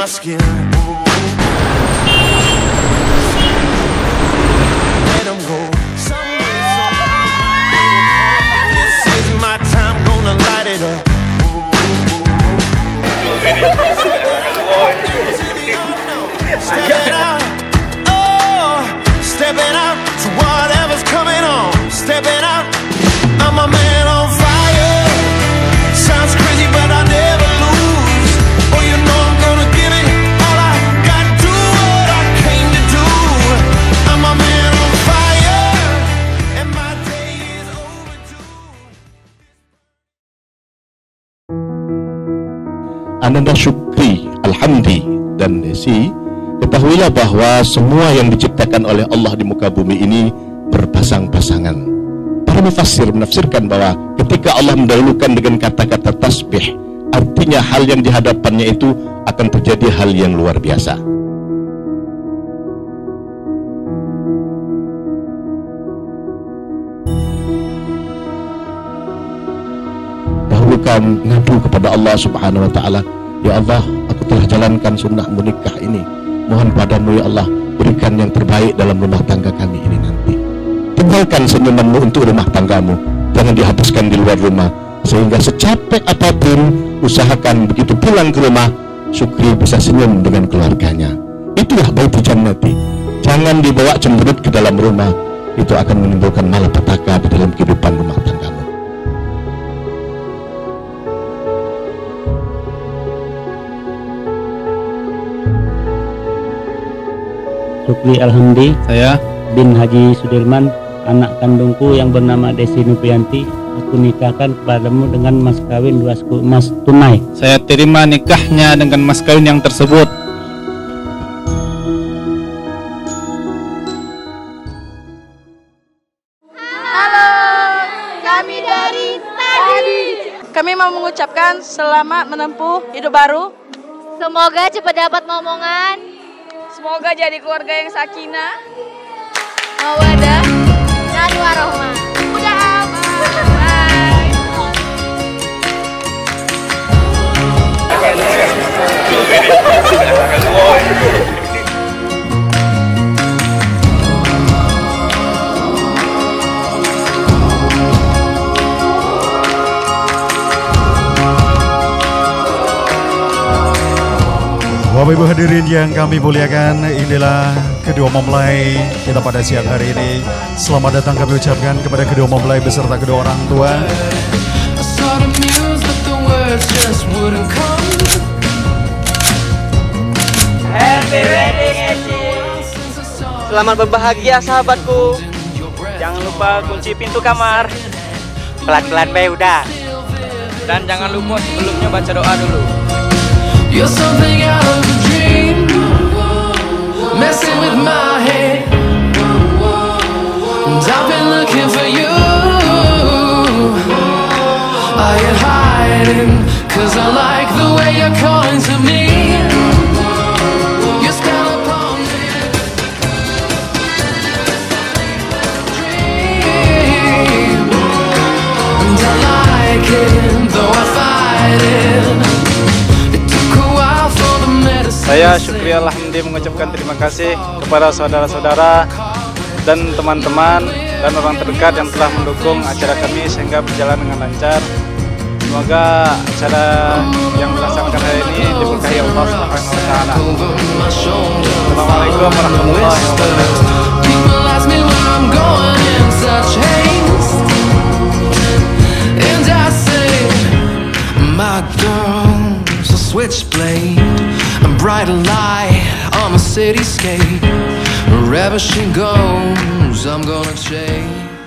my skin. Let 'em go. This is my time, gonna light it up. Stepping out, oh, stepping out to whatever's coming on. Stepping out, I'm a man Ananda Syukri, Alhamdi, dan Desi, ketahuilah bahwa semua yang diciptakan oleh Allah di muka bumi ini berpasang-pasangan. Para mufassir menafsirkan bahwa ketika Allah mendahulukan dengan kata-kata tasbih, artinya hal yang di hadapannya itu akan terjadi hal yang luar biasa. Dahulukan ngadu kepada Allah Subhanahu wa taala ya Allah aku telah jalankan sunnah menikah ini. Mohon padamu ya Allah berikan yang terbaik dalam rumah tangga kami ini nanti. Tinggalkan senyumanmu untuk rumah tanggamu. Jangan dihapuskan di luar rumah. Sehingga secapek apa pun usahakan begitu pulang ke rumah Syukri bisa senyum dengan keluarganya. Itulah baitu jannati. Jangan dibawa cemberut ke dalam rumah. Itu akan menimbulkan malapetaka di dalam kehidupan rumah tanggamu Sukri Alhamdi Saya bin Haji Sudirman, anak kandungku yang bernama Desi Nuprianti. Aku nikahkan kepadamu dengan mas kawin dua suku emas tunai. saya terima nikahnya dengan mas kawin yang tersebut. Halo, kami dari tadi. Kami mau mengucapkan selamat menempuh hidup baru. Semoga cepat dapat momongan. Semoga jadi keluarga yang sakinah. Mawadah Bapak Ibu hadirin yang kami muliakan, inilah kedua mempelai kita pada siang hari ini. Selamat datang kami ucapkan kepada kedua mempelai beserta kedua orang tua. Selamat berbahagia sahabatku. Jangan lupa kunci pintu kamar. Pelan-pelan be udah. Dan jangan lupa sebelumnya baca doa dulu. You're something out of messing with my head. And I've been looking for you. I ain't hiding, cause I like the way you're calling to me. Though I fight. It Saya Syukri Alhamdi mengucapkan terima kasih kepada saudara-saudara dan teman-teman dan orang terdekat yang telah mendukung acara kami sehingga berjalan dengan lancar. Semoga acara yang dilaksanakan hari ini diberkahi Allah Subhanahu wa. Assalamualaikum warahmatullahi wabarakatuh. Bright light on a cityscape. Wherever she goes, I'm gonna chase.